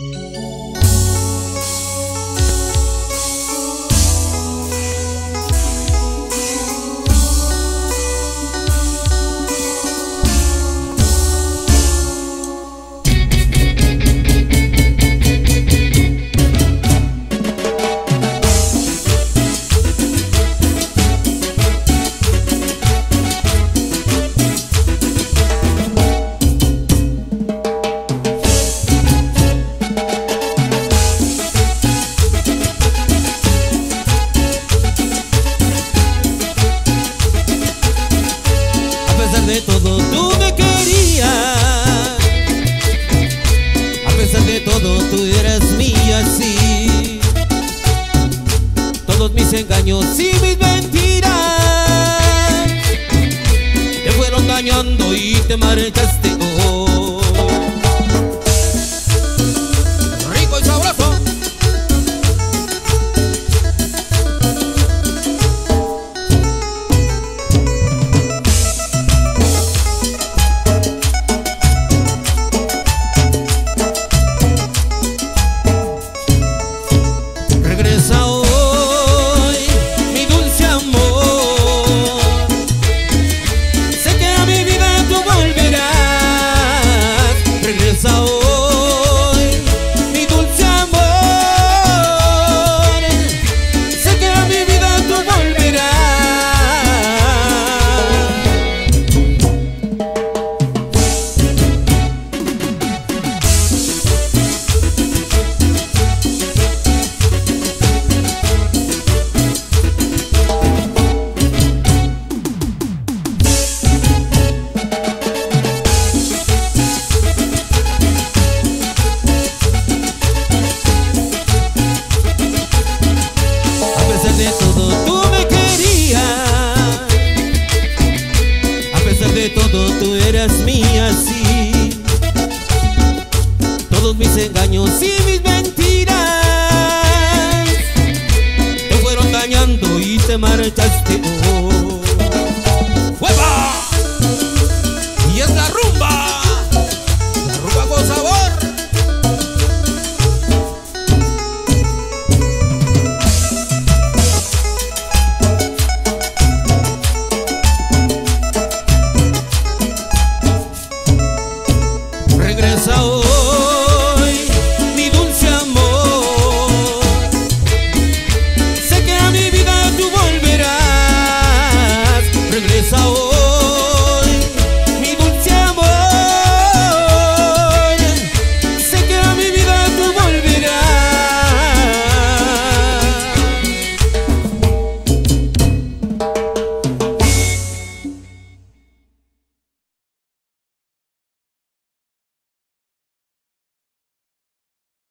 A de todo tú me querías A pesar de todo tú eras mía, sí Todos mis engaños y mis mentiras Te fueron dañando y te marchaste oh. regressar eras mía, sí. Todos mis engaños y mis mentiras Te fueron dañando y te marchaste